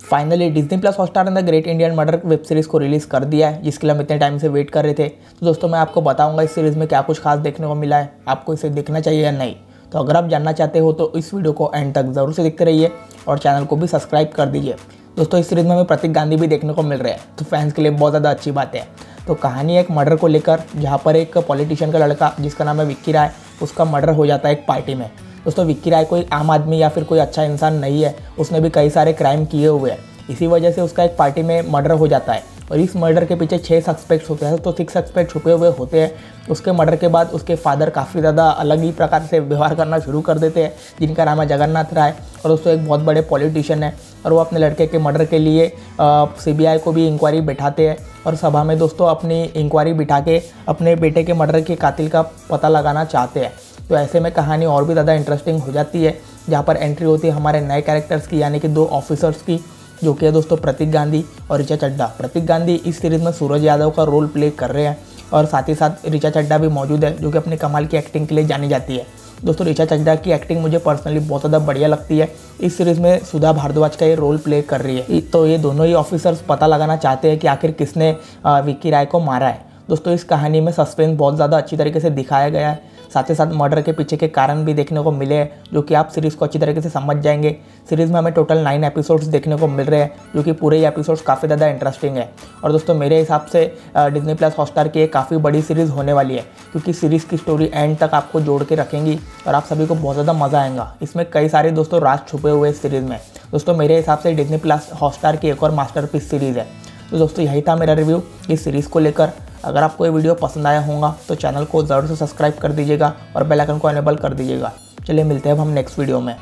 Finally Disney Plus Hotstar ने The Great Indian Murder web series को release कर दिया है, जिसके लिए हम इतने टाइम से वेट कर रहे थे। तो दोस्तों, मैं आपको बताऊँगा इस सीरीज़ में क्या कुछ खास देखने को मिला है, आपको इसे देखना चाहिए या नहीं। तो अगर आप जानना चाहते हो तो इस वीडियो को एंड तक ज़रूर से देखते रहिए और चैनल को भी सब्सक्राइब कर दीजिए। दोस्तों, इस सीरीज़ में हमें प्रतीक गांधी भी देखने को मिल रहे हैं। तो फैंस के लिए बहुत ज़्यादा अच्छी बात है। तो कहानी एक मर्डर को लेकर, जहाँ पर एक पॉलिटिशियन का लड़का, जिसका नाम है विक्की राय उसका मर्डर हो जाता है एक पार्टी में। दोस्तों, विक्की राय कोई आम आदमी या फिर कोई अच्छा इंसान नहीं है। उसने भी कई सारे क्राइम किए हुए हैं। इसी वजह से उसका एक पार्टी में मर्डर हो जाता है। और इस मर्डर के पीछे छः सस्पेक्ट्स होते हैं। तो सिक्स सस्पेक्ट छुपे हुए होते हैं। उसके मर्डर के बाद उसके फादर काफ़ी ज़्यादा अलग ही प्रकार से व्यवहार करना शुरू कर देते हैं, जिनका नाम है जगन्नाथ राय। और दोस्तों, एक बहुत बड़े पॉलिटिशियन है। और वो अपने लड़के के मर्डर के लिए सीबीआई को भी इंक्वायरी बैठाते हैं। और सभा में दोस्तों, अपनी इंक्वायरी बिठा के अपने बेटे के मर्डर के कातिल का पता लगाना चाहते हैं। तो ऐसे में कहानी और भी ज़्यादा इंटरेस्टिंग हो जाती है। जहाँ पर एंट्री होती है हमारे नए कैरेक्टर्स की, यानी कि दो ऑफिसर्स की, जो कि है दोस्तों प्रतीक गांधी और ऋचा चड्डा प्रतीक गांधी इस सीरीज़ में सूरज यादव का रोल प्ले कर रहे हैं और साथ ही साथ ऋचा चड्डा भी मौजूद है, जो कि अपनी कमाल की एक्टिंग के लिए जानी जाती है। दोस्तों, ऋचा चड्डा की एक्टिंग मुझे पर्सनली बहुत ज़्यादा बढ़िया लगती है। इस सीरीज़ में सुधा भारद्वाज का ये रोल प्ले कर रही है। तो ये दोनों ही ऑफिसर्स पता लगाना चाहते हैं कि आखिर किसने विक्की राय को मारा है। दोस्तों, इस कहानी में सस्पेंस बहुत ज़्यादा अच्छी तरीके से दिखाया गया है। साथ ही साथ मर्डर के पीछे के कारण भी देखने को मिले हैं, जो कि आप सीरीज़ को अच्छी तरीके से समझ जाएँगे। सीरीज़ में हमें टोटल नाइन एपिसोड्स देखने को मिल रहे हैं, जो कि पूरे एपिसोड्स काफ़ी ज़्यादा इंटरेस्टिंग है। और दोस्तों, मेरे हिसाब से डिजनी प्लस हॉटस्टार की एक काफ़ी बड़ी सीरीज़ होने वाली है, क्योंकि सीरीज़ की स्टोरी एंड तक आपको जोड़ के रखेंगी, और आप सभी को बहुत ज़्यादा मज़ा आएगा। इसमें कई सारे दोस्तों राज छुपे हुए इस सीरीज़ में। दोस्तों, मेरे हिसाब से डिजनी प्लस हॉटस्टार की एक और मास्टर सीरीज़ है तो दोस्तों, यही था मेरा रिव्यू इस सीरीज़ को लेकर। अगर आपको ये वीडियो पसंद आया होगा तो चैनल को ज़रूर से सब्सक्राइब कर दीजिएगा और बेल आइकन को अनेबल कर दीजिएगा। चलिए मिलते हैं अब हम नेक्स्ट वीडियो में।